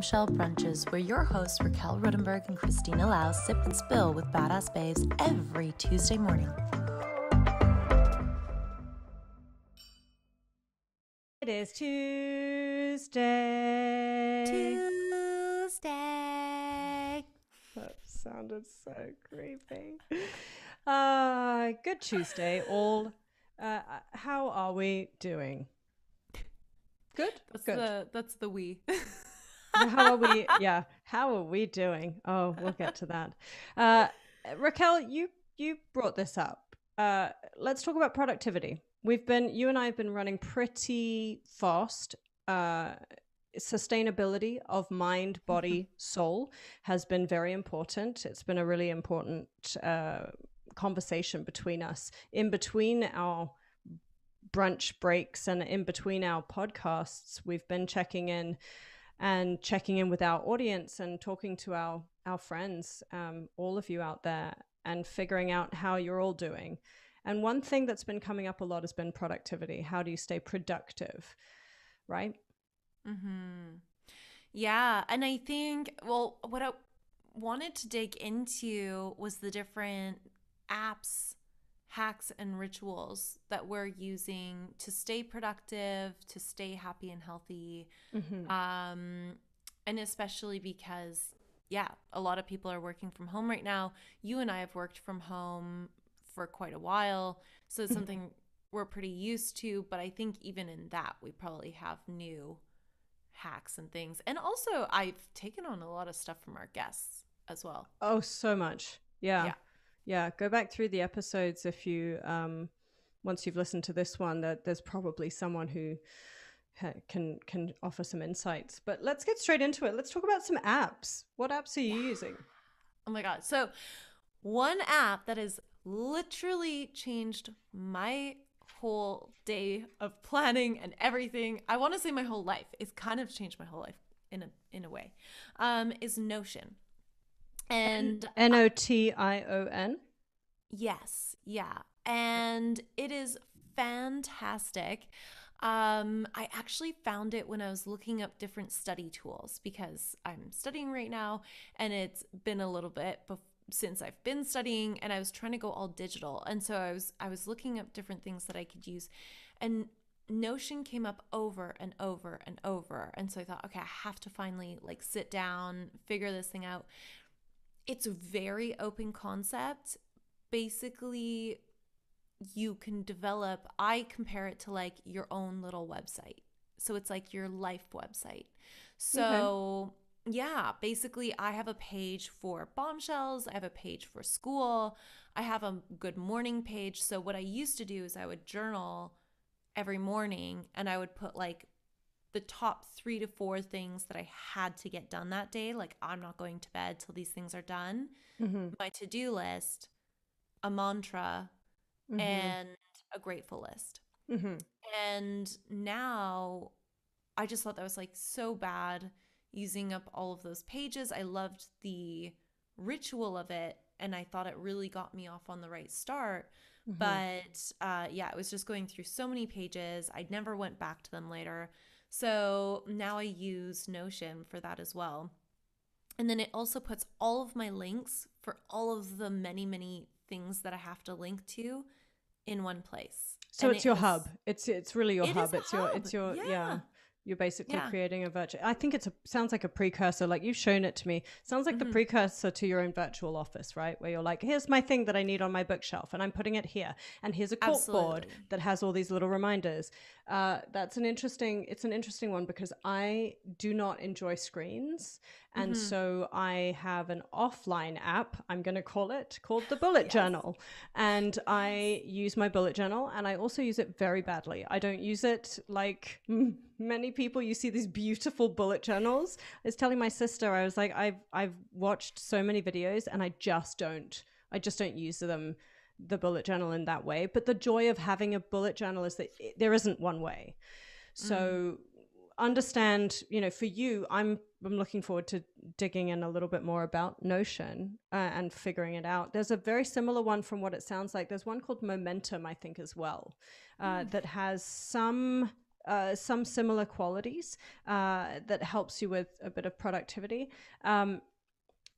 Bombshell Brunches, where your hosts Raquelle Roodenburg and Kristina Lao sip and spill with badass babes every Tuesday morning. It is Tuesday. Tuesday. That sounded so creepy. Uh, good Tuesday, all. Uh, how are we doing? Good. That's good. the that's the we. how are we? Yeah. How are we doing? Oh, we'll get to that. Uh, Raquelle, you you brought this up. Uh, let's talk about productivity. We've been you and I have been running pretty fast. Uh, sustainability of mind, body, soul has been very important. It's been a really important uh, conversation between us in between our brunch breaks and in between our podcasts we've been checking in and checking in with our audience and talking to our our friends um, all of you out there and figuring out how you're all doing. And one thing that's been coming up a lot has been productivity. How do you stay productive right? Mm-hmm. yeah and i think well what i wanted to dig into was the different apps hacks and rituals that we're using to stay productive, to stay happy and healthy. Mm-hmm. Um, and especially because, yeah, a lot of people are working from home right now. You and I have worked from home for quite a while. So it's mm-hmm. something we're pretty used to. But I think even in that, we probably have new hacks and things. And also, I've taken on a lot of stuff from our guests as well. Oh, so much. Yeah. yeah. Yeah, go back through the episodes if you um, once you've listened to this one. That there's probably someone who ha- can can offer some insights. But let's get straight into it. Let's talk about some apps. What apps are you yeah. using? Oh my god! So one app that has literally changed my whole day of planning and everything. I want to say my whole life. It's kind of changed my whole life in a in a way. Um, is Notion. And N O T I O N? Yes, yeah. And it is fantastic. Um, I actually found it when I was looking up different study tools because I'm studying right now and it's been a little bit bef- since I've been studying and I was trying to go all digital. And so I was I was looking up different things that I could use and Notion came up over and over and over. And so I thought, okay, I have to finally like sit down, figure this thing out it's a very open concept. Basically, you can develop, I compare it to like your own little website. So it's like your life website. So, okay. yeah, basically, I have a page for bombshells, I have a page for school, I have a good morning page. So, what I used to do is I would journal every morning and I would put like the top three to four things that I had to get done that day. Like, I'm not going to bed till these things are done. Mm-hmm. My to do list, a mantra, mm-hmm. and a grateful list. Mm-hmm. And now I just thought that was like so bad using up all of those pages. I loved the ritual of it. And I thought it really got me off on the right start. Mm-hmm. But uh, yeah, it was just going through so many pages. I never went back to them later. So now I use Notion for that as well. And then it also puts all of my links for all of the many, many things that I have to link to in one place. So and it's it your hub. It's it's really your it hub. It's hub. your it's your yeah. yeah. You're basically yeah. creating a virtual. I think it's a sounds like a precursor. Like you've shown it to me. Sounds like mm-hmm. the precursor to your own virtual office, right? Where you're like, here's my thing that I need on my bookshelf, and I'm putting it here, and here's a corkboard that has all these little reminders. Uh, that's an interesting. It's an interesting one because I do not enjoy screens, and mm-hmm. so I have an offline app, I'm going to call it, called the Bullet yes. Journal. And I use my bullet journal and I also use it very badly. I don't use it like many people. You see these beautiful bullet journals. I was telling my sister, I was like, I've, I've watched so many videos and I just don't, I just don't use them the bullet journal in that way. But the joy of having a bullet journal is that it, there isn't one way. So mm understand, you know, for you, I'm I'm looking forward to digging in a little bit more about Notion uh, and figuring it out. There's a very similar one from what it sounds like. There's one called Momentum, I think, as well, uh, mm. that has some uh, some similar qualities uh, that helps you with a bit of productivity. Um,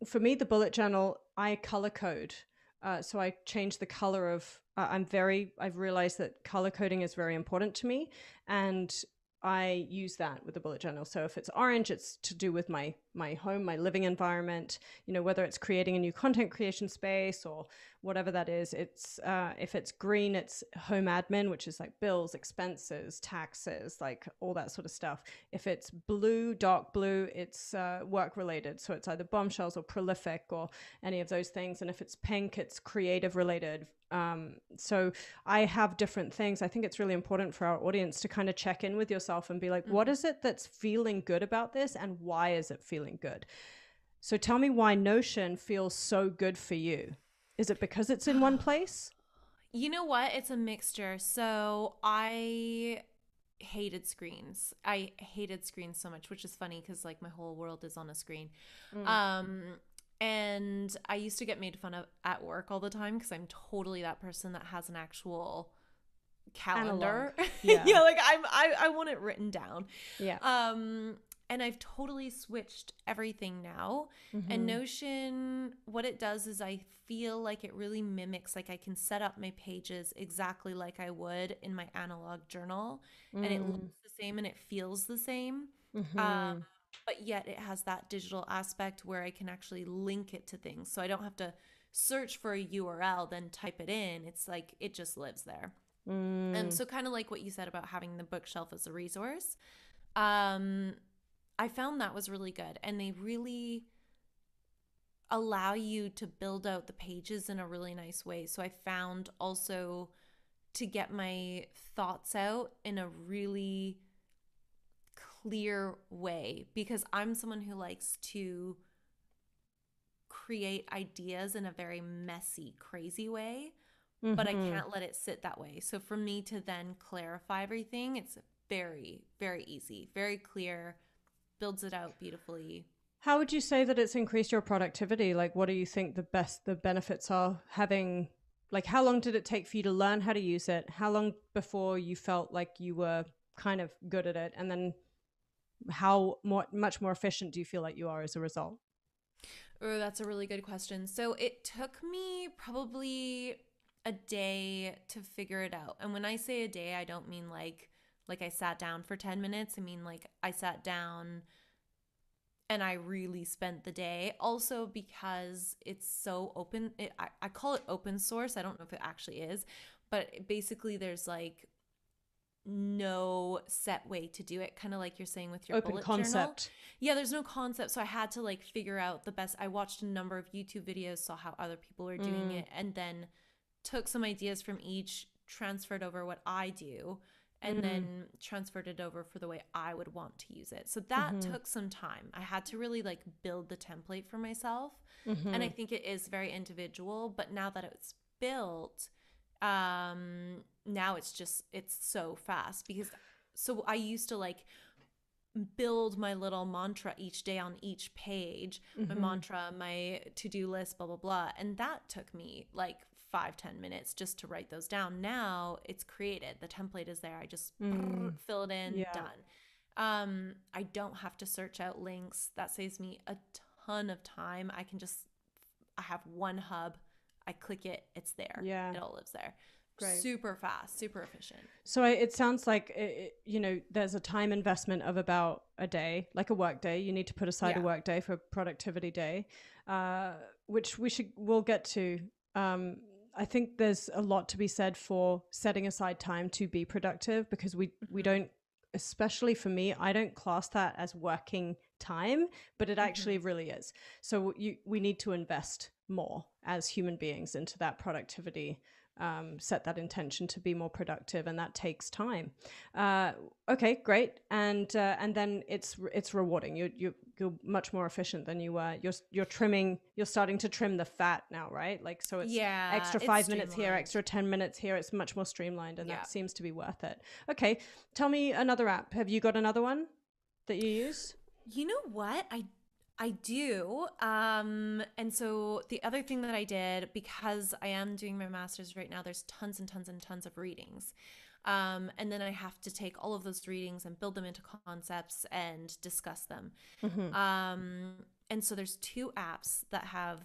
for me, the bullet journal, I color code. Uh, so I change the color of. Uh, I'm very. I've realized that color coding is very important to me, and I use that with the bullet journal. So if it's orange, it's to do with my my home, my living environment. You know, whether it's creating a new content creation space or whatever that is. It's uh, if it's green, it's home admin, which is like bills, expenses, taxes, like all that sort of stuff. If it's blue, dark blue, it's uh, work related. So it's either bombshells or prolific or any of those things. And if it's pink, it's creative related. Um, so I have different things. I think it's really important for our audience to kind of check in with yourself and be like, mm-hmm. what is it that's feeling good about this, and why is it feeling good? So tell me why Notion feels so good for you. Is it because it's in one place? You know what? It's a mixture. So I hated screens. I hated screens so much, which is funny because like my whole world is on a screen. Mm. Um, and I used to get made fun of at work all the time because I'm totally that person that has an actual calendar. Yeah. yeah, like I'm I, I want it written down. Yeah. Um and I've totally switched everything now. Mm-hmm. And Notion, what it does is I feel like it really mimics, like I can set up my pages exactly like I would in my analog journal, mm. and it looks mm. the same and it feels the same. Mm-hmm. Um, but yet it has that digital aspect where I can actually link it to things. So I don't have to search for a URL, then type it in. It's like it just lives there. Mm. And so, kind of like what you said about having the bookshelf as a resource. Um, I found that was really good. And they really allow you to build out the pages in a really nice way. So I found also to get my thoughts out in a really clear way because I'm someone who likes to create ideas in a very messy, crazy way, mm-hmm. but I mm-hmm. can't let it sit that way. So for me to then clarify everything, it's very, very easy, very clear, builds it out beautifully. How would you say that it's increased your productivity? Like, what do you think the best, the benefits are having? Like, how long did it take for you to learn how to use it? How long before you felt like you were kind of good at it? And then how more, much more efficient do you feel like you are as a result? Oh, that's a really good question. So it took me probably a day to figure it out. And when I say a day, I don't mean like like I sat down for 10 minutes. I mean, like I sat down and I really spent the day. Also, because it's so open, it, I, I call it open source. I don't know if it actually is, but basically, there's like no set way to do it kind of like you're saying with your open concept journal. yeah there's no concept so i had to like figure out the best i watched a number of youtube videos saw how other people were doing mm. it and then took some ideas from each transferred over what i do and mm-hmm. then transferred it over for the way I would want to use it. So that mm-hmm. took some time. I had to really like build the template for myself. Mm-hmm. And I mm-hmm. think it is very individual, but now that it's built, um now it's just it's so fast because so I used to like build my little mantra each day on each page, my mm-hmm. mantra, my to-do list, blah blah blah. And that took me like five ten minutes just to write those down. Now it's created. The template is there. I just mm. fill it in yeah. done. Um i don't have to search out links. That saves me a ton of time. I can just i have one hub. I click it. It's there. Yeah. It all lives there. Great. super fast super efficient. So it sounds like it, you know there's a time investment of about a day like a work day. You need to put aside yeah. a work day for productivity day uh, which we should we'll get to um, I think there's a lot to be said for setting aside time to be productive because we we mm-hmm. don't especially for me I don't class that as working time but it actually mm-hmm. really is. So you we need to invest more as human beings into that productivity um, set that intention to be more productive, and that takes time. Uh, okay, great, and uh, and then it's it's rewarding. You you you're much more efficient than you were. You're you're trimming. You're starting to trim the fat now, right? Like so, it's yeah, extra five minutes here, extra ten minutes here. It's much more streamlined, and yeah. that seems to be worth it. Okay, tell me another app. Have you got another one that you use? You know what? I I do. Um, and so the other thing that I did, because I am doing my master's right now, there's tons and tons and tons of readings. Um, and then I have to take all of those readings and build them into concepts and discuss them. Mm-hmm. Um, and so there's two apps that have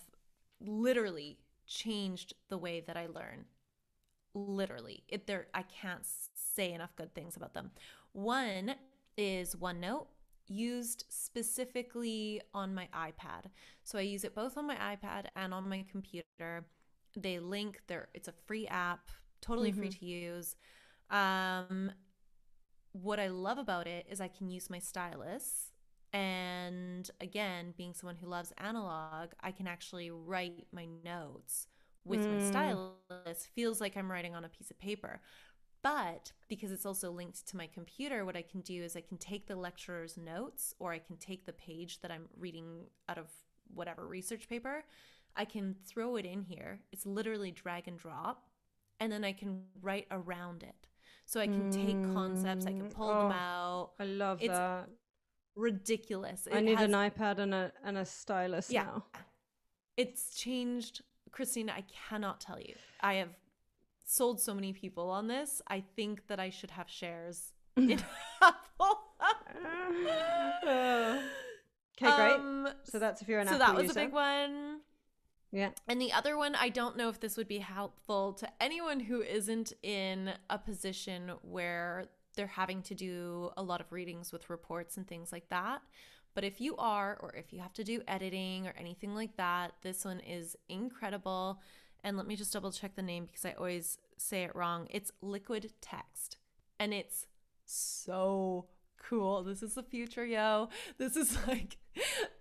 literally changed the way that I learn. Literally, it there I can't say enough good things about them. One is OneNote, used specifically on my iPad. So I use it both on my iPad and on my computer. They link there. It's a free app, totally mm-hmm. free to use. Um, what I love about it is I can use my stylus. And again, being someone who loves analog, I can actually write my notes with mm. my stylus. Feels like I'm writing on a piece of paper. But because it's also linked to my computer, what I can do is I can take the lecturer's notes or I can take the page that I'm reading out of whatever research paper. I can throw it in here. It's literally drag and drop. And then I can write around it. So I can take concepts, I can mm, pull oh, them out. I love it's that. Ridiculous. It I need has, an iPad and a and a stylus yeah, now. It's changed Kristina, I cannot tell you. I have sold so many people on this. I think that I should have shares in Apple. okay, great. Um, so that's if you're an so Apple that was user. a big one. Yeah. And the other one, I don't know if this would be helpful to anyone who isn't in a position where they're having to do a lot of readings with reports and things like that. But if you are, or if you have to do editing or anything like that, this one is incredible. And let me just double check the name because I always say it wrong. It's LiquidText. And it's so cool. This is the future, yo. This is like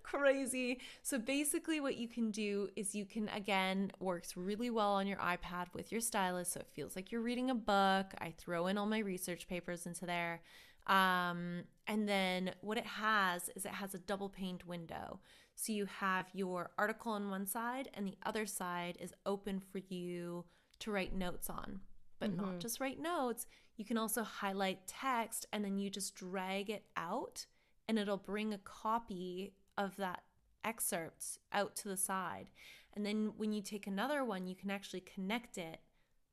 crazy. So basically what you can do is you can again works really well on your iPad with your stylus so it feels like you're reading a book. I throw in all my research papers into there. Um, and then what it has is it has a double paned window. So you have your article on one side and the other side is open for you to write notes on. But mm-hmm. not just write notes, you can also highlight text and then you just drag it out and it'll bring a copy of that excerpt out to the side. And then when you take another one, you can actually connect it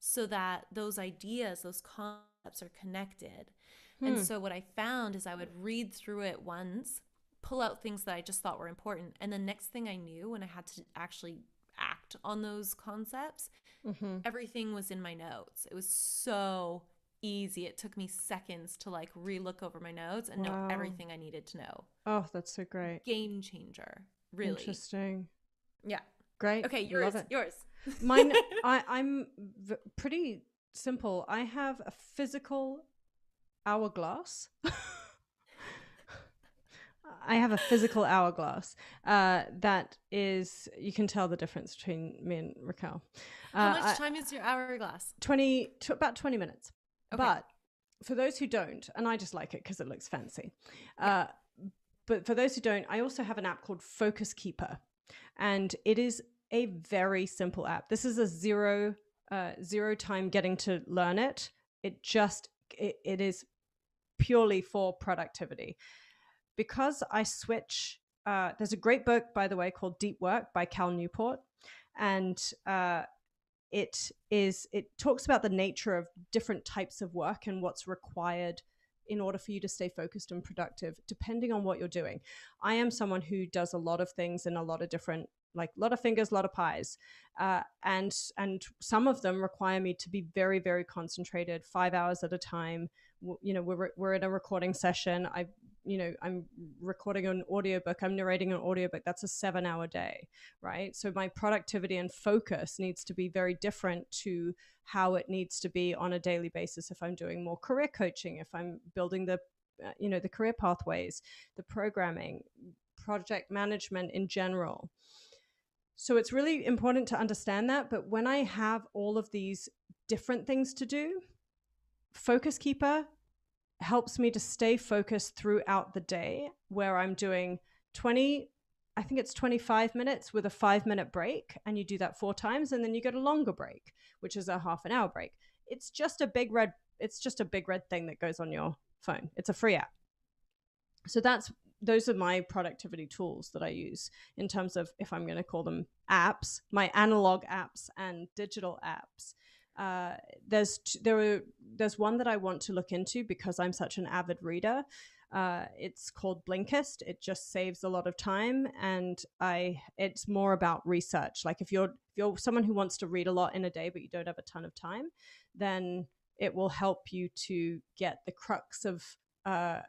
so that those ideas, those concepts are connected. Hmm. And so what I found is I would read through it once, pull out things that I just thought were important. And the next thing I knew when I had to actually act on those concepts, mm-hmm. everything was in my notes. It was so easy. It took me seconds to like relook over my notes and wow. know everything I needed to know. Oh, that's so great. Game changer. Really. Interesting. Yeah. Great. Okay, yours. Yours. Mine I I'm v- pretty simple. I have a physical hourglass. I have a physical hourglass uh, that is, you can tell the difference between me and Raquelle. Uh, How much time is your hourglass? 20, to about 20 minutes. Okay. But for those who don't, and I just like it because it looks fancy. Uh, but for those who don't, I also have an app called Focus Keeper, and it is a very simple app. This is a zero uh, zero time getting to learn it. It just it, it is purely for productivity. Because I switch. Uh, there's a great book, by the way, called Deep Work by Cal Newport, and uh, it is it talks about the nature of different types of work and what's required in order for you to stay focused and productive depending on what you're doing i am someone who does a lot of things in a lot of different like a lot of fingers a lot of pies uh, and and some of them require me to be very very concentrated five hours at a time. You know we're, we're in a recording session. I you know i'm recording an audiobook. I'm narrating an audiobook. That's a seven hour day right? So my productivity and focus needs to be very different to how it needs to be on a daily basis if i'm doing more career coaching if i'm building the uh, you know the career pathways the programming project management in general so it's really important to understand that but when i have all of these different things to do focus keeper helps me to stay focused throughout the day where I'm doing 20 I think it's 25 minutes with a 5 minute break and you do that four times and then you get a longer break which is a half an hour break. It's just a big red it's just a big red thing that goes on your phone. It's a free app. So that's those are my productivity tools that I use in terms of if I'm going to call them apps, my analog apps and digital apps. Uh, there's t- there are, there's one that I want to look into because I'm such an avid reader. Uh, it's called Blinkist. It just saves a lot of time, and I it's more about research. Like if you're if you're someone who wants to read a lot in a day but you don't have a ton of time, then it will help you to get the crux of uh,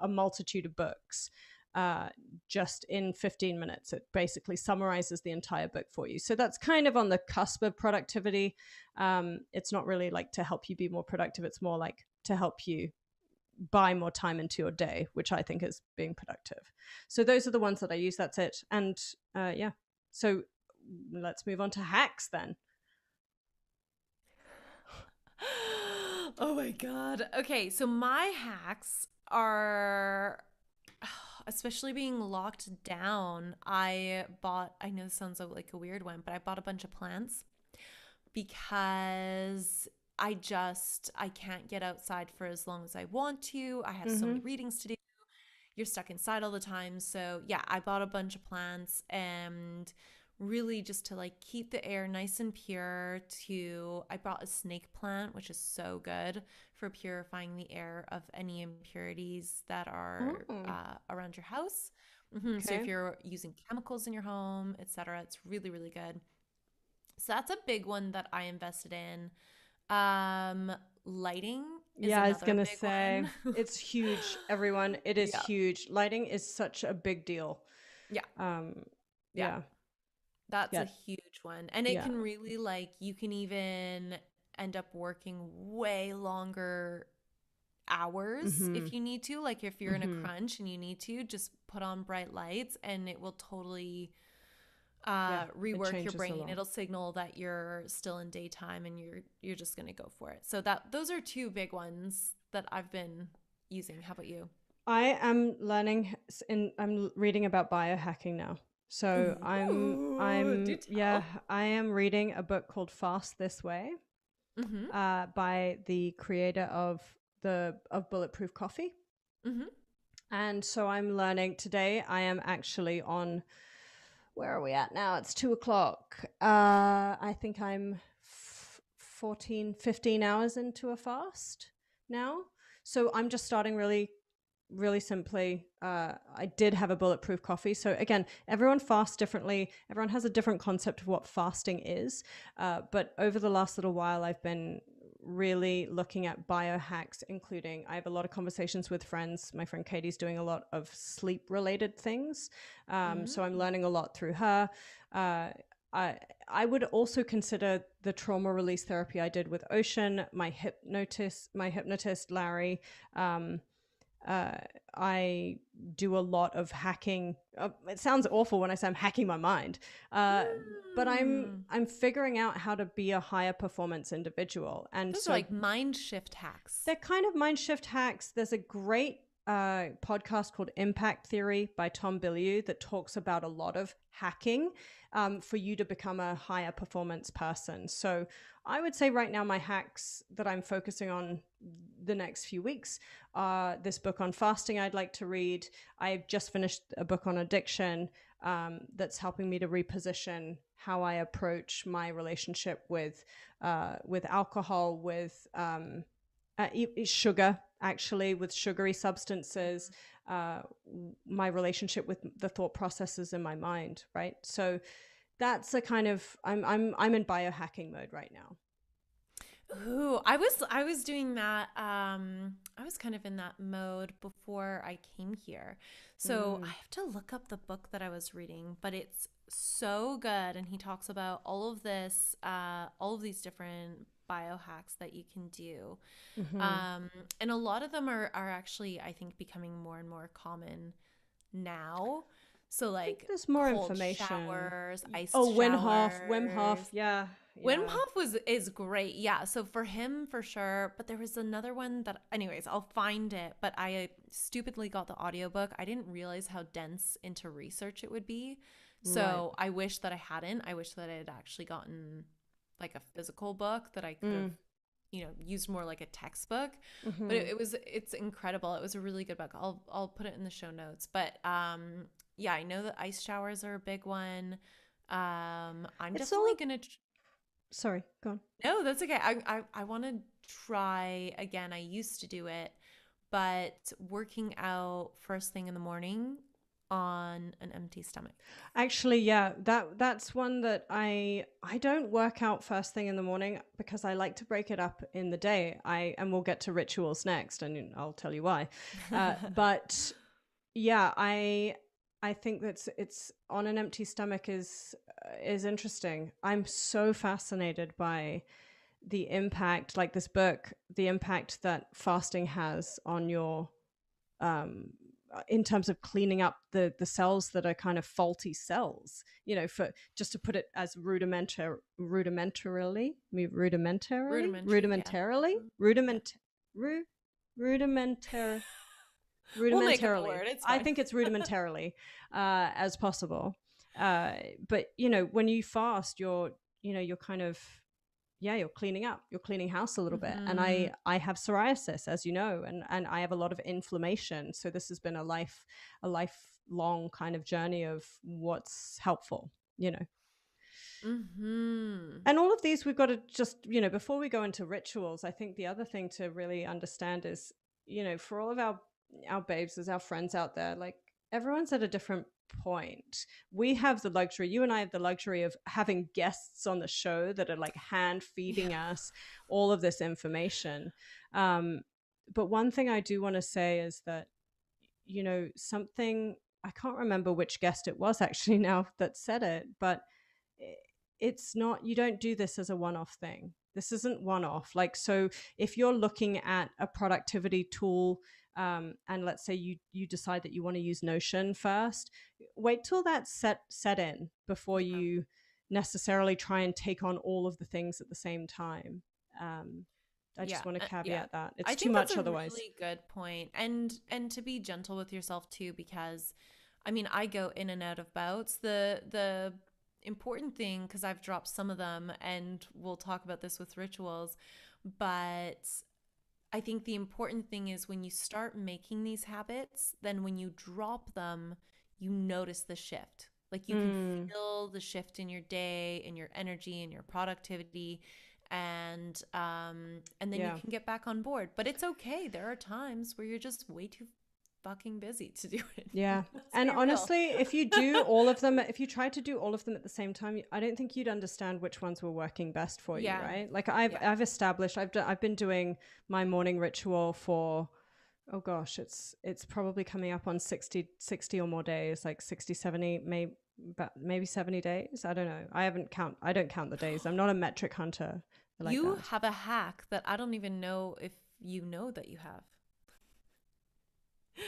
a multitude of books uh, just in 15 minutes. It basically summarizes the entire book for you. So that's kind of on the cusp of productivity. Um, it's not really like to help you be more productive, it's more like to help you buy more time into your day, which I think is being productive. So those are the ones that I use. That's it. And uh, yeah, so let's move on to hacks then. oh my God. Okay, so my hacks are especially being locked down, I bought, I know this sounds like a weird one, but I bought a bunch of plants because I just, I can't get outside for as long as I want to. I have mm-hmm. so many mm-hmm. readings to do. You're stuck inside all the time. So, yeah, I bought a bunch of plants and really just to like keep the air nice and pure to i brought a snake plant which is so good for purifying the air of any impurities that are mm. uh, around your house mm-hmm. okay. so if you're using chemicals in your home etc it's really really good so that's a big one that i invested in um lighting yeah i was gonna say it's huge everyone it is yeah. huge lighting is such a big deal yeah um yeah. yeah. That's a huge one. And it yeah. can really like you can even end up working way longer hours mm-hmm. if you need to. Like if you're mm-hmm. in a mm-hmm. crunch and you need to, just put on bright lights and it will totally uh yeah, rework your brain. It'll signal that you're still in daytime and you're you're just going to go for it. So that those are two big ones that I've been using. How about you? I am learning and I'm reading about biohacking now. So I'm I'm yeah I am reading a book called Fast This Way, mm-hmm. uh, by the creator of the of Bulletproof Coffee, mm-hmm. and so I'm learning today. I am actually on. Where are we at now? It's two o'clock. Uh, I think I'm f- 14, 15 hours into a fast now. So I'm just starting really really simply, uh, I did have a bulletproof coffee. So again, everyone fasts differently. Everyone has a different concept of what fasting is. Uh, but over the last little while, I've been really looking at biohacks, including I have a lot of conversations with friends. My friend Katie's doing a lot of sleep related things. Um, mm-hmm. So I'm mm. learning a lot through her. Uh, I, I would also consider the trauma release therapy I did with Ocean, my hypnotist, my hypnotist Larry, um, uh, I do a lot of hacking. Uh, it sounds awful when I say I'm hacking my mind, uh, mm. but I'm hmm. I'm figuring out how to be a higher performance individual. And Those so, are like mind shift hacks. They're kind of mind shift hacks. There's a great uh, podcast called Impact Theory by Tom Bilyeu that talks about a lot of hacking um, for you to become a higher performance person. So I would say right now my hacks that I'm focusing on the next few weeks are this book on fasting I'd like to read. I've just finished a book on addiction um, that's helping me to reposition how I approach my relationship with uh, with alcohol, with um, uh, sugar, actually, with sugary substances, uh, my relationship with the thought processes in my mind, right? So that's a kind of I'm I'm I'm in biohacking mode right now. Ooh, I was I was doing that. Um, I was kind of in that mode before I came here, so mm. I have to look up the book that I was reading. But it's so good, and he talks about all of this, uh, all of these different biohacks that you can do, mm-hmm. um, and a lot of them are are actually I think becoming more and more common now. So like there's more information. Showers, ice oh, Wim Hof, Wim Hof, yeah. yeah. Wim Hof was is great, yeah. So for him for sure, but there was another one that, anyways, I'll find it. But I stupidly got the audiobook. I didn't realize how dense into research it would be. So right. I wish that I hadn't. I wish that I had actually gotten like a physical book that I could have mm you know used more like a textbook mm-hmm. but it, it, was it's incredible it was a really good book i'll i'll put it in the show notes but um yeah, I know that ice showers are a big one. Um, I'm it's definitely gonna. Tr- sorry, go on. No, that's okay. I I, I want to try again. I used to do it, but working out first thing in the morning on an empty stomach. Actually, yeah, that that's one that I I don't work out first thing in the morning because I like to break it up in the day. I and we'll get to rituals next, and I'll tell you why. Uh, but yeah, I I think that's it's on an empty stomach is is interesting. I'm so fascinated by the impact, like this book, the impact that fasting has on your um in terms of cleaning up the the cells that are kind of faulty cells you know for just to put it as rudimentar rudimentarily rudimentarily? Rudimentarily rudimentarily? yeah. rudiment ru, rudimentar rudimentarily. we'll i think it's rudimentarily uh, as possible. Uh, but you know when you fast you're you know you're kind of yeah you're cleaning up you're cleaning house a little bit and i mm-hmm. i have psoriasis as you know and and i have a lot of inflammation so this has been a life a lifelong kind of journey of what's helpful you know mm-hmm. and all of these we've got to just you know before we go into rituals i think the other thing to really understand is you know for all of our our babes as our friends out there like everyone's at a different point. We have the luxury, you and I have the luxury of having guests on the show that are like hand feeding yeah. us all of this information. Um, but one thing I do want to say is that, you know, something, I can't remember which guest it was actually now that said it, but it's not, you don't do this as a one off thing. This isn't one off. Like, so if you're looking at a productivity tool, um, and let's say you you decide that you want to use Notion first, wait till that's set set in before you necessarily try and take on all of the things at the same time. Um, I just yeah, want to caveat uh, yeah. that it's too much otherwise. Really good point, and and to be gentle with yourself too, because I mean I go in and out of bouts. The the important thing because I've dropped some of them, and we'll talk about this with rituals, but I think the important thing is when you start making these habits, then when you drop them, you notice the shift. Like you mm. can feel the shift in your day, in your energy, in your productivity, and um, and then yeah. you can get back on board. But it's okay. There are times where you're just way too fucking busy to do it. Yeah. and honestly, if you do all of them, if you try to do all of them at the same time, I don't think you'd understand which ones were working best for you, yeah. right? Like I've yeah. I've established I've done, I've been doing my morning ritual for oh gosh, it's it's probably coming up on 60 60 or more days, like 60 70 maybe maybe 70 days. I don't know. I haven't count I don't count the days. I'm not a metric hunter. Like you that. have a hack that I don't even know if you know that you have.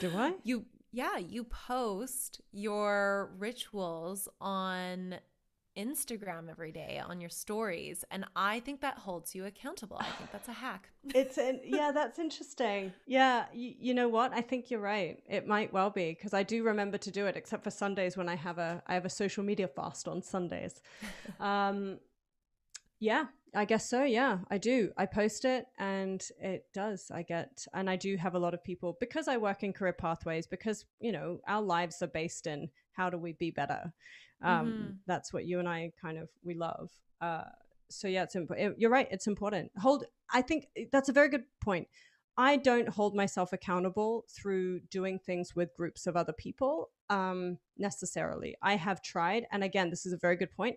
Do I? You yeah, you post your rituals on Instagram every day on your stories and I think that holds you accountable. I think that's a hack. it's an, yeah, that's interesting. Yeah, you, you know what? I think you're right. It might well be because I do remember to do it except for Sundays when I have a I have a social media fast on Sundays. um yeah, I guess so. Yeah, I do. I post it and it does. I get, and I do have a lot of people because I work in career pathways, because, you know, our lives are based in how do we be better? Um, mm-hmm. That's what you and I kind of, we love. Uh, so yeah, it's important. You're right. It's important. Hold, I think that's a very good point. I don't hold myself accountable through doing things with groups of other people um, necessarily. I have tried, and again, this is a very good point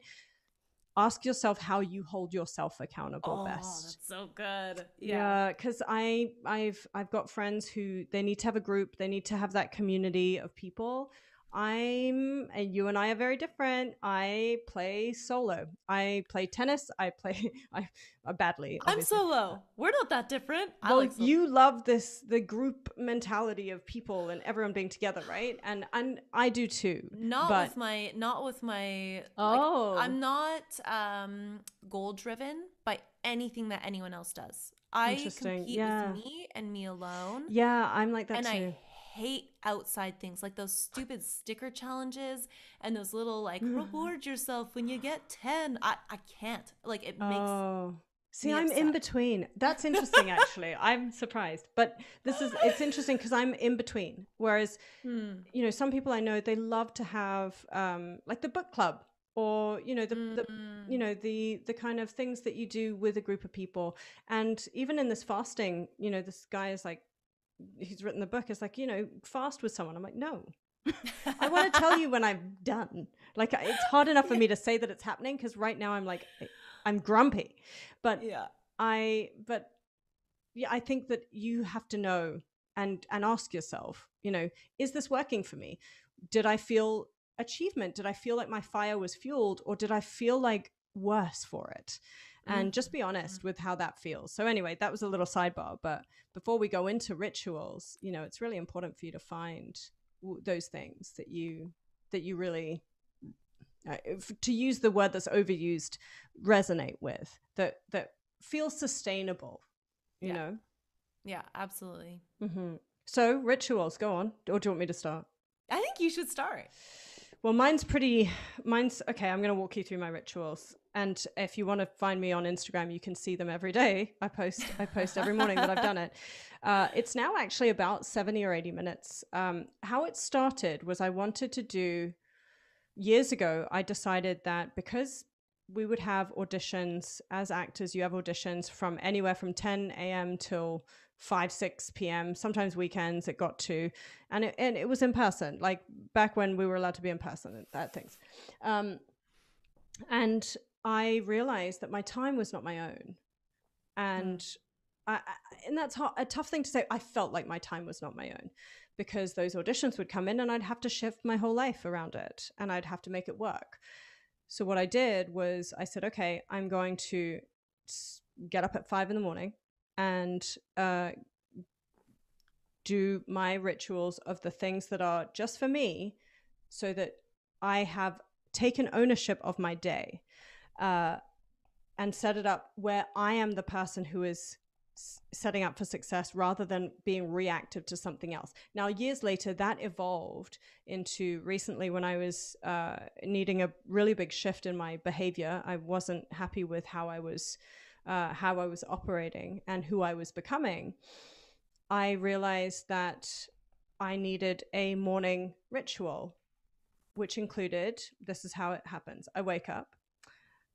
ask yourself how you hold yourself accountable oh, best. That's so good. Yeah, because I I've I've got friends who they need to have a group, they need to have that community of people I'm and you and I are very different. I play solo. I play tennis. I play I uh, badly. Obviously. I'm solo. We're not that different. Well, like you love this the group mentality of people and everyone being together, right? And and I do too. Not but... with my not with my Oh. Like, I'm not um goal driven by anything that anyone else does. I compete yeah. with me and me alone. Yeah, I'm like that and too. I hate outside things like those stupid sticker challenges and those little like reward yourself when you get 10 i i can't like it makes oh. See, I'm in between. That's interesting, actually. I'm surprised, but this is it's interesting because I'm in between. Whereas, hmm. you know, some people I know they love to have um, like the book club or you know the, mm. the you know the the kind of things that you do with a group of people and even in this fasting you know this guy is like he's written the book is like you know fast with someone. I'm like no. I want to tell you when i'm done. Like it's hard enough for me to say that it's happening because right now i'm like eh, i'm grumpy. But yeah. I but yeah i think that you have to know and and ask yourself you know is this working for me? Did i feel achievement? Did i feel like my fire was fueled or did i feel like worse for it and just be honest mm. with how that feels. So anyway that was a little sidebar but before we go into rituals you know it's really important for you to find w- those things that you that you really uh, if, to use the word that's overused resonate with that that feel sustainable you yeah. know? Yeah absolutely. Mm-hmm. so rituals go on. Or do you want me to start? I think you should start well, mine's pretty. Mine's okay. I'm going to walk you through my rituals, and if you want to find me on Instagram, you can see them every day. I post. I post every morning that I've done it. Uh, it's now actually about 70 or 80 minutes. Um, how it started was I wanted to do. Years ago, I decided that because we would have auditions as actors, you have auditions from anywhere from 10 a.m. till 5 6 p.m sometimes weekends it got to and it, and it was in person like back when we were allowed to be in person and that things. Um, and i realized that my time was not my own. And mm. I, I, and that's hard, a tough thing to say i felt like my time was not my own because those auditions would come in and i'd have to shift my whole life around it and i'd have to make it work. So what i did was i said okay i'm going to get up at five in the morning and uh, do my rituals of the things that are just for me so that I have taken ownership of my day uh, and set it up where I am the person who is setting up for success rather than being reactive to something else. Now, years later, that evolved into recently when I was uh, needing a really big shift in my behavior. I wasn't happy with how I was uh, how I was operating and who I was becoming, I realized that I needed a morning ritual, which included this is how it happens I wake up.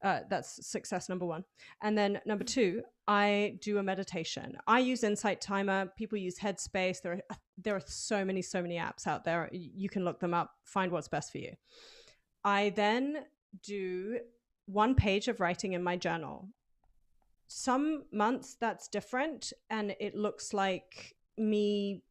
Uh, that's success number one. And then number two, I do a meditation. I use Insight Timer. People use Headspace. There are there are so many so many apps out there. You can look them up, find what's best for you. I then do one page of writing in my journal some months that's different and it looks like me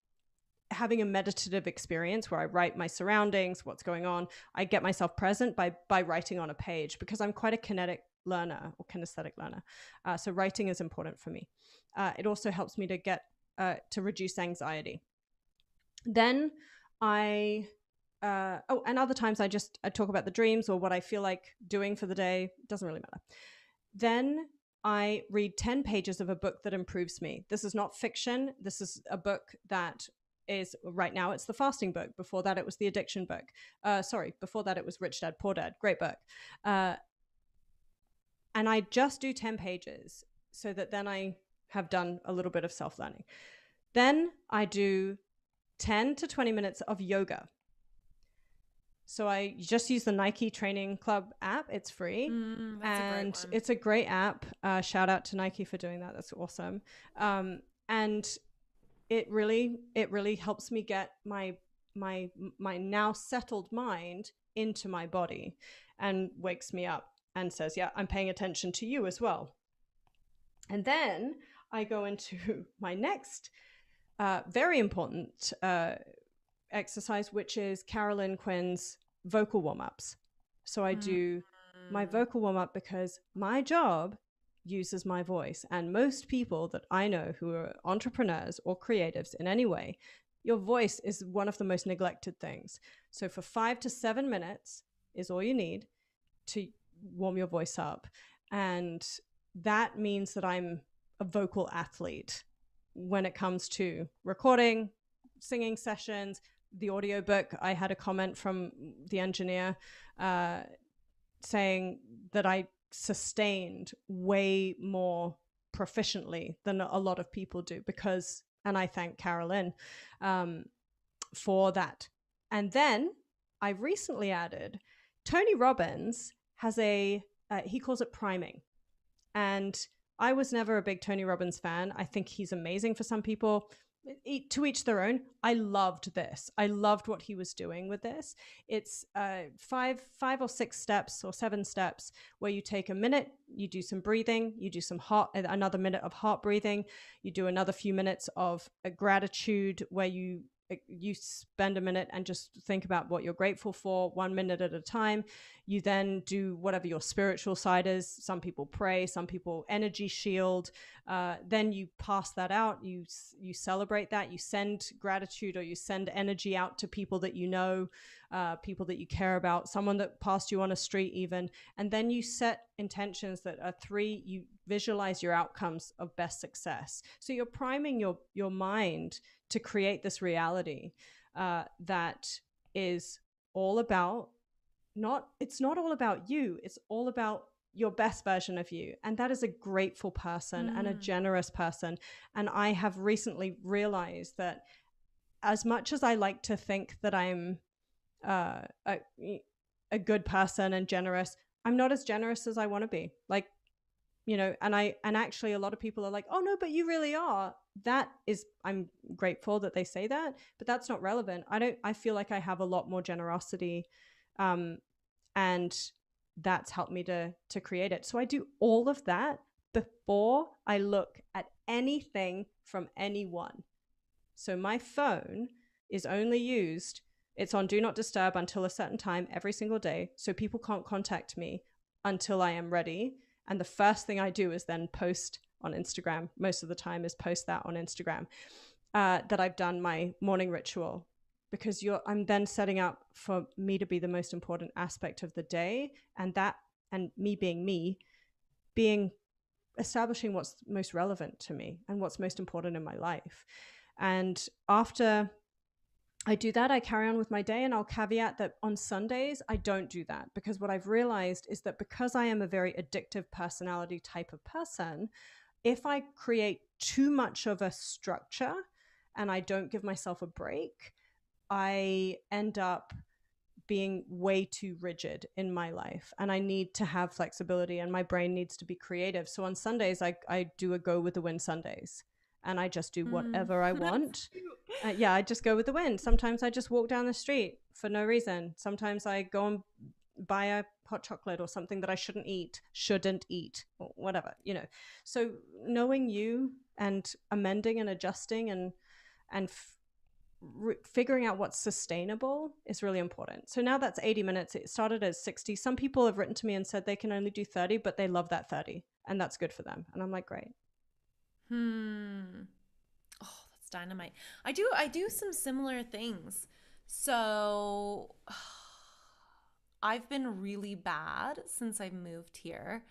having a meditative experience where I write my surroundings, what's going on. I get myself present by by writing on a page because I'm quite a kinetic learner or kinesthetic learner. Uh, so writing is important for me. Uh, it also helps me to get uh, to reduce anxiety. Then I uh, oh, and other times I just I talk about the dreams or what I feel like doing for the day. Doesn't really matter. Then I read 10 pages of a book that improves me. This is not fiction. This is a book that is right now it's the fasting book. Before that, it was the addiction book. Uh, sorry, before that, it was Rich Dad Poor Dad. Great book. Uh, and I just do 10 pages so that then I have done a little bit of self learning. Then I do 10 to 20 minutes of yoga. So I just use the Nike Training Club app. It's free, mm, and a it's a great app. Uh, shout out to Nike for doing that. That's awesome. Um, and it really, it really helps me get my my my now settled mind into my body, and wakes me up and says, "Yeah, I'm paying attention to you as well." And then I go into my next uh, very important uh, exercise, which is Carolyn Quinn's vocal warm ups. So I do my mm. vocal warm up because my job uses my voice. And most people that I know who are entrepreneurs or creatives in any way, your voice is one of the most neglected things. So for five to seven minutes is all you need to warm your voice up. And that means that I'm a vocal athlete when it comes to recording, singing sessions, the audiobook, I had a comment from the engineer uh, saying that I sustained way more proficiently than a lot of people do because, and I thank Carolyn um, for that. And then I recently added Tony Robbins has a uh, he calls it priming, and I was never a big Tony Robbins fan. I think he's amazing for some people to each their own. I loved this. I loved what he was doing with this. It's uh, five five or six steps or seven steps where you take a minute you do some breathing you do some heart uh, another minute of heart breathing you do another few minutes of uh, gratitude where you uh, you spend a minute and just think about what you're grateful for one minute at a time you then do whatever your spiritual side is. Some people pray some people energy shield. Uh, then you pass that out. You you celebrate that. You send gratitude or you send energy out to people that you know uh, people that you care about someone that passed you on a street even. And then you set intentions that are three you visualize your outcomes of best success. So you're priming your your mind to create this reality uh, that is all about not it's not all about you it's all about your best version of you and that is a grateful person mm. and a mm. generous person and i have recently realized that as much as i like to think that i'm uh, a, a good person and generous i'm not as generous as i want to be like you know and i and actually a lot of people are like oh no but you really are that is i'm grateful that they say that but that's not relevant i don't i feel like i have a lot more generosity um and that's helped me to to create it. So i do all of that before i look at anything from anyone. So my phone is only used it's on do not disturb until a certain time every single day so people can't contact me until i am ready. And the first thing I do is then post on Instagram. Most of the time is post that on Instagram uh, that I've done my morning ritual because you're I'm then setting up for me to be the most important aspect of the day and that and me being me being establishing what's most relevant to me and what's most important in my life. And after I do that. I carry on with my day, and I'll caveat that on Sundays, I don't do that because what I've realized is that because I am a very addictive personality type of person, if I create too much of a structure and I don't give myself a break, I end up being way too rigid in my life and I need to have flexibility and my brain needs to be creative. So on Sundays, I, I do a go with the wind Sundays and I just do mm. whatever mm. I want. uh, yeah, I just go with the wind. Sometimes I just walk down the street for no reason. Sometimes I go and buy a hot chocolate or something that I shouldn't eat, shouldn't eat, or whatever, you know. So knowing you and amending and adjusting and and f- figuring out what's sustainable is really important. So now that's 80 minutes. It started as 60. Some people have written to me and said they can only do 30, but they love that 30 and that's good for them. And I'm like, great. Hmm. Oh, that's dynamite. I do I do some similar things. So I've been really bad since I moved here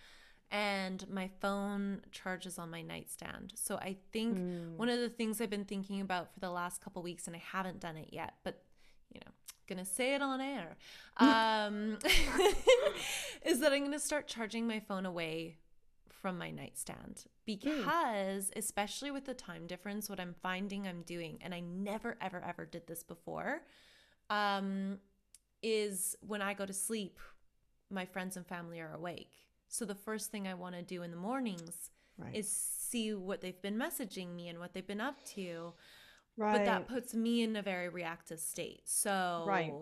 and my phone charges on my nightstand. So I think mm. one of the things I've been thinking about for the last couple weeks and I haven't done it yet, but you know, gonna say it on air, um, is that I'm gonna start charging my phone away from my nightstand hmm. because mm. especially with the time difference what i'm finding i'm doing and i never ever ever did this before um is when i go to sleep my friends and family are awake so the first thing i want to do in the mornings right. is see what they've been messaging me and what they've been up to right but that puts me in a very reactive state so right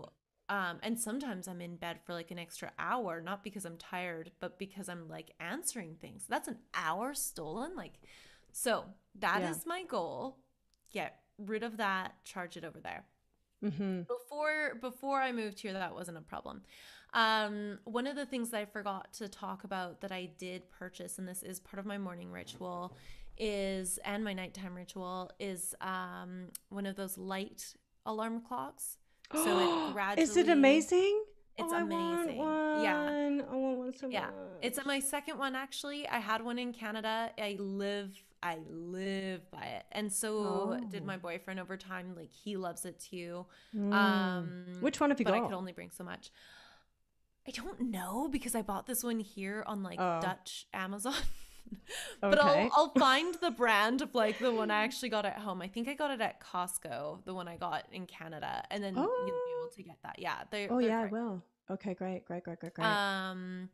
um, and sometimes I'm in bed for like an extra hour, not because I'm tired, but because I'm like answering things. That's an hour stolen. Like, so that yeah. is my goal. Get rid of that, charge it over there. Mm-hmm. Before before I moved here, that wasn't a problem. Um, one of the things that I forgot to talk about that I did purchase, and this is part of my morning ritual, is and my nighttime ritual is um, one of those light alarm clocks. So it gradually. Is it amazing? It's oh, amazing. Yeah. I want one so yeah. Much. It's my second one actually. I had one in Canada. I live I live by it. And so oh. did my boyfriend over time. Like he loves it too. Mm. Um Which one have you but got? I could only bring so much. I don't know because I bought this one here on like oh. Dutch Amazon. but okay. I'll I'll find the brand of like the one I actually got at home. I think I got it at Costco, the one I got in Canada, and then oh. you'll be able to get that. Yeah, they. Oh yeah, I will. Okay, great, great, great, great, great. Um,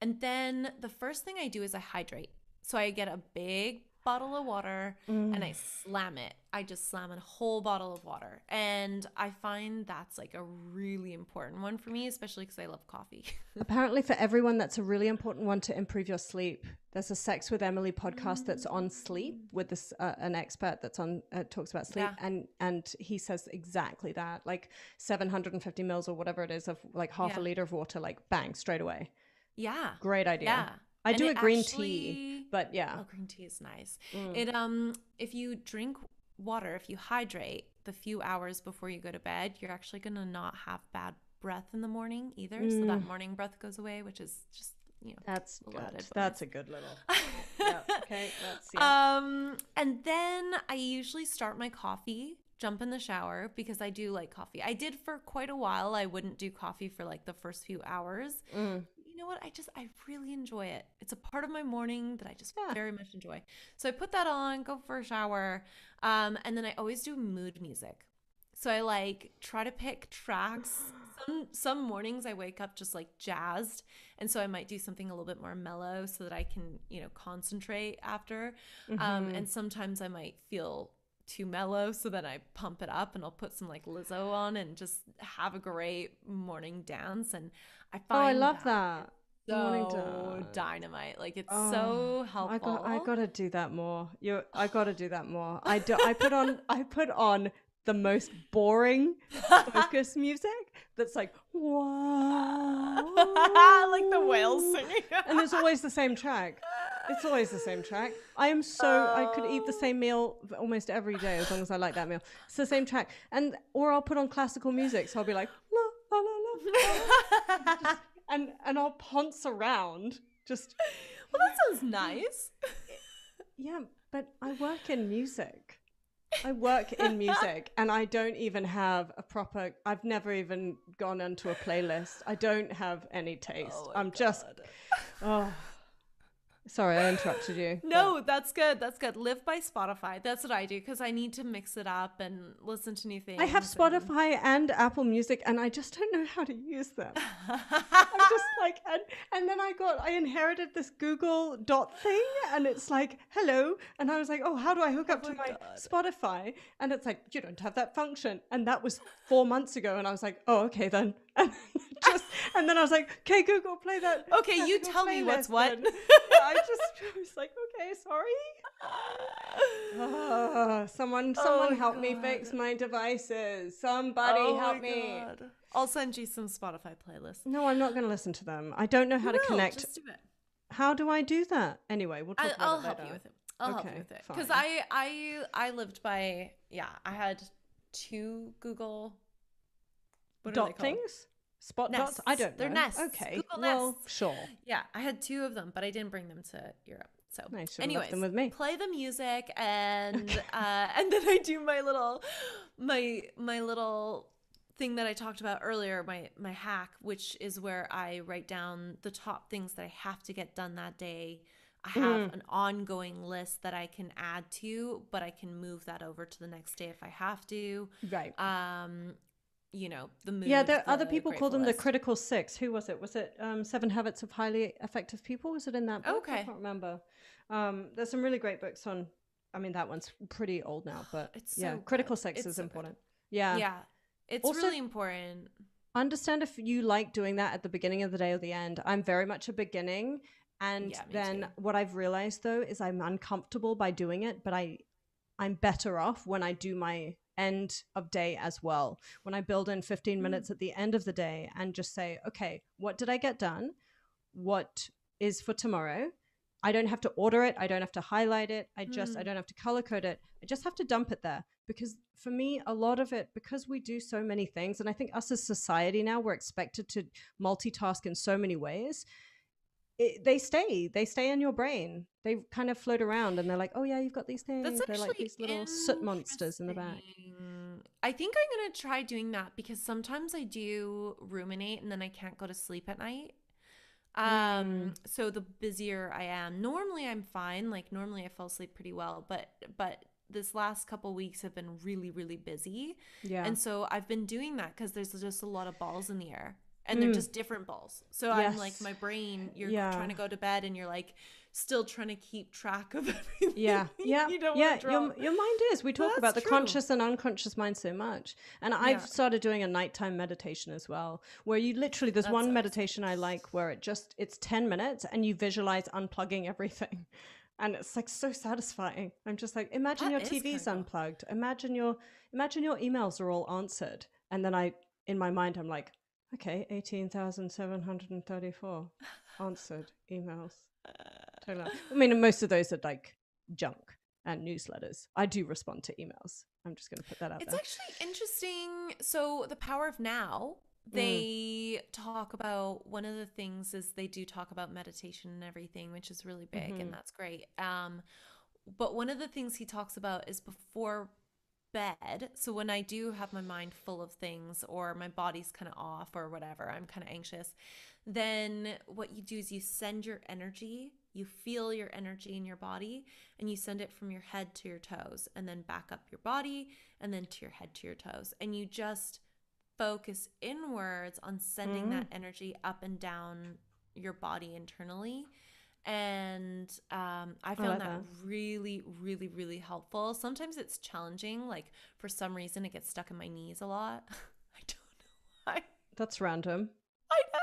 and then the first thing I do is I hydrate. So I get a big bottle of water mm. and I mm. slam it. I just slam a whole bottle of water. And I find that's like a really important one for me, especially because I love coffee. Apparently, for everyone, that's a really important one to improve your sleep. There's a Sex with Emily podcast mm. that's on sleep with this uh, an expert that's on uh, talks about sleep, yeah. and and he says exactly that, like 750 mils or whatever it is of like half yeah. a liter of water, like bang straight away. Yeah, great idea. Yeah. I and do a green actually, tea, but yeah. Oh, green tea is nice. Mm. It um, if you drink water, if you hydrate the few hours before you go to bed, you're actually gonna not have bad breath in the morning either. Mm. So that mm. morning breath goes away, which is just you know that's good. That's a good little. yeah. Okay. That's yeah. Um, and then I usually start my coffee jump in the shower because I do like coffee. I did for quite a while. I wouldn't do coffee for like the first few hours. Mm you know what? I just, I really enjoy it. It's a part of my morning that I just yeah. very much enjoy. So I put that on, go for a shower. Um, and then I always do mood music. So I like try to pick tracks. Some some mornings I wake up just like jazzed, and so I might do something a little bit more mellow so that I can you know concentrate after. Um, mm-hmm. Um, and sometimes I might feel too mellow, so then I pump it up and I'll put some like Lizzo on and just have a great morning dance. And I find oh, I love that. that. So dynamite, like it's oh, so helpful. I got, I got to do that more. You, I got to do that more. I do. I put on, I put on the most boring focus music that's like wow like the whales singing and it's always the same track it's always the same track. I am so i could eat the same meal almost every day as long as i like that meal. It's the same track. And or i'll put on classical music so i'll be like la la la la just, and and i'll ponce around just well that sounds nice. Yeah but i work in music. I work in music and I don't even have a proper I've never even gone onto a playlist. I don't have any taste. Oh I'm God. just oh Sorry, I interrupted you. No, but... that's good. That's good. Live by Spotify. That's what I do because I need to mix it up and listen to new things. I have Spotify and... and Apple Music, and I just don't know how to use them. I'm just like, and and then I got, I inherited this Google Dot thing, and it's like, hello, and I was like, oh, how do I hook oh up oh my to my Spotify? And it's like, you don't have that function, and that was four months ago, and I was like, oh, okay then. And just and then I was like, okay, Google, play that. Okay, you tell me what's what. I just I was like, okay, sorry. Uh, someone, someone oh help God. me fix my devices. Somebody oh help me. God. I'll send you some Spotify playlists. No, I'm not going to listen to them. I don't know how to connect. Just do it. How do I do that? Anyway, we'll talk I, about I'll it help you with it. I'll okay, help you with it because I I I lived by yeah I had two Google what dot things spot nests. dots. I don't. They're know. nests. Okay, Google well, nests. sure. Yeah, I had two of them, but I didn't bring them to Europe. So, nice. Anyways, them with me. play the music, and uh, and then I do my little, my my little thing that I talked about earlier, my my hack, which is where I write down the top things that I have to get done that day. I have mm. an ongoing list that I can add to, but I can move that over to the next day if I have to. Right. Um, you know the mood. Yeah, there other people called them the critical six. Who was it? Was it um, Seven Habits of Highly Effective People? Was it in that book? Okay, I can't remember. Um, there's some really great books on. I mean, that one's pretty old now, but it's yeah, critical six it's is so important. Good. Yeah, yeah, it's also, really important. Understand if you like doing that at the beginning of the day or the end. I'm very much a beginning, and yeah, then too. what I've realized though is I'm uncomfortable by doing it, but I I'm better off when I do my end of day as well. When I build in 15 mm. minutes at the end of the day and just say, okay, what did I get done? What is for tomorrow? I don't have to order it. I don't have to highlight it. I just, mm. I don't have to color code it. I just have to dump it there because for me, a lot of it, because we do so many things, and I think us as society now, we're expected to multitask in so many ways it, they stay they stay in your brain. They kind of float around and they're like oh yeah you've got these things. That's they're like these little soot monsters in the back. i think i'm gonna try doing that because sometimes i do ruminate and then i can't go to sleep at night. Um mm. so the busier i am normally i'm fine like normally i fall asleep pretty well but but this last couple weeks have been really really busy. Yeah. And so i've been doing that because there's just a lot of balls in the air and they're mm. just different balls. So yes. I'm like my brain, you're yeah. trying to go to bed and you're like still trying to keep track of everything. Yeah, yeah, you yeah. Your, your mind is. We talk about the true. conscious and unconscious mind so much, and yeah. I've started doing a nighttime meditation as well, where you literally there's that's one meditation I like where it just it's ten minutes and you visualize unplugging everything. And it's like so satisfying. I'm just like, imagine that your TV's unplugged. Imagine your imagine your emails are all answered. And then I in my mind I'm like, okay, eighteen thousand seven hundred and thirty four answered emails. Totally. I mean, most of those are like junk and newsletters. I do respond to emails. I'm just going to put that out it's there. actually interesting. So, the power of now, they mm. talk about one of the things is they do talk about meditation and everything, which is really big, mm-hmm. and that's great. Um, but one of the things he talks about is before bed. So when I do have my mind full of things or my body's kind of off or whatever, I'm kind of anxious, then what you do is you send your energy, you feel your energy in your body, and you send it from your head to your toes, and then back up your body, and then to your head to your toes. And you just focus inwards on sending mm. that energy up and down your body internally. And um, I found I that, that really, really, really helpful. Sometimes it's challenging. Like for some reason, it gets stuck in my knees a lot. I don't know why. That's random. I know.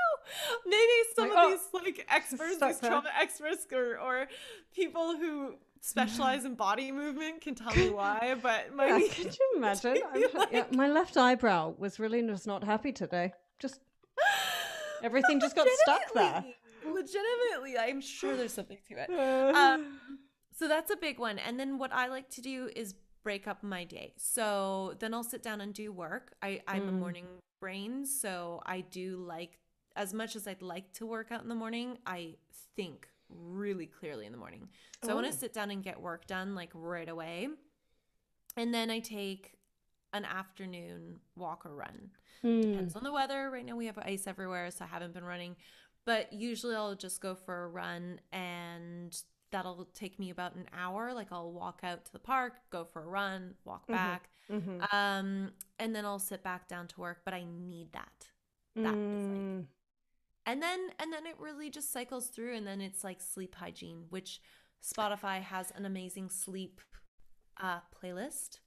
Maybe some like, of oh, these like experts, these trauma experts, or, or people who specialize in body movement can tell me why. But my yeah, could you imagine? Like... yeah, my left eyebrow was really just not happy today. Just everything just got stuck there. Legitimately, I'm sure there's something to it. Um, so that's a big one. And then what I like to do is break up my day. So then I'll sit down and do work. I, I'm mm. a morning brain, so I do like as much as I'd like to work out in the morning, I think really clearly in the morning. So oh. I want to sit down and get work done like right away. And then I take an afternoon walk or run. Hmm. Depends on the weather. Right now we have ice everywhere, so I haven't been running. But usually I'll just go for a run and that'll take me about an hour. Like I'll walk out to the park, go for a run, walk mm-hmm. back. Mm-hmm. Um, and then I'll sit back down to work. But I need that. That mm. is like and then and then it really just cycles through and then it's like sleep hygiene which spotify has an amazing sleep uh, playlist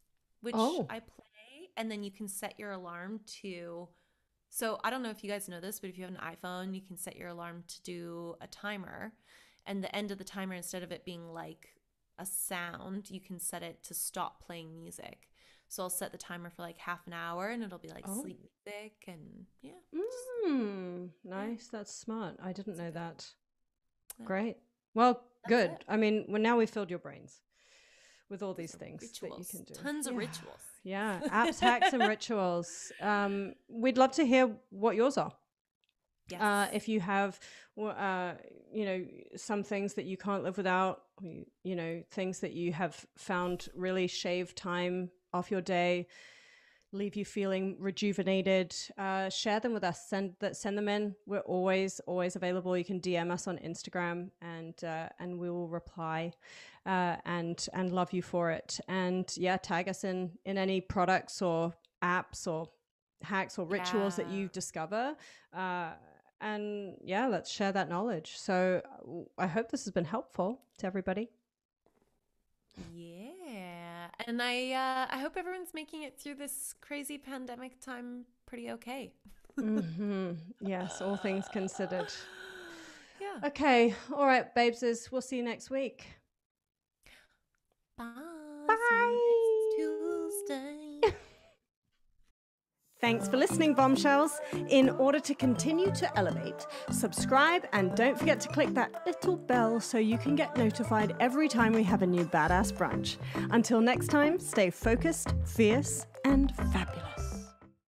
which oh. i play and then you can set your alarm to so i don't know if you guys know this but if you have an iphone you can set your alarm to do a timer and the end of the timer instead of it being like a sound you can set it to stop playing music so I'll set the timer for like half an hour and it'll be like oh. sleep music and yeah. Mm, nice. Yeah. That's smart. I didn't know that. Yeah. Great. Well, That's good. It. I mean, well, now we've filled your brains with all these things rituals. that you can do. Tons yeah. of rituals. Yeah, apps, hacks, and rituals. Um, we'd love to hear what yours are. Yes. Uh, if you have, uh, you know, some things that you can't live without, you know, things that you have found really shave time off your day, leave you feeling rejuvenated, uh, share them with us. Send that send them in. We're always always available. You can DM us on Instagram, and uh, and we will reply, uh, and and love you for it. And yeah, tag us in in any products or apps or hacks or rituals yeah. that you discover. Uh, and yeah, let's share that knowledge. So I hope this has been helpful to everybody. Yeah and I uh, I hope everyone's making it through this crazy pandemic time pretty okay. mm-hmm. Yes, all things considered. Yeah. Okay. All right, babeses. We'll see you next week. Bye. Bye. Thanks for listening, bombshells. In order to continue to elevate, subscribe and don't forget to click that little bell so you can get notified every time we have a new badass brunch. Until next time, stay focused, fierce, and fabulous.